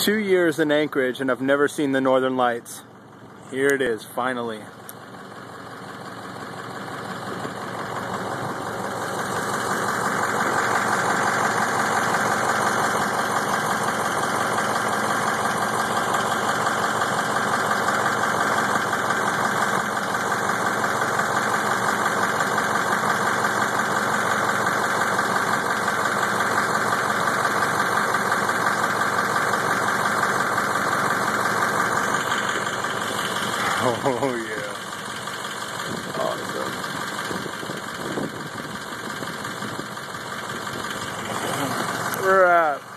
Two years in Anchorage and I've never seen the Northern Lights. Here it is, finally. Oh yeah. Awesome. Right.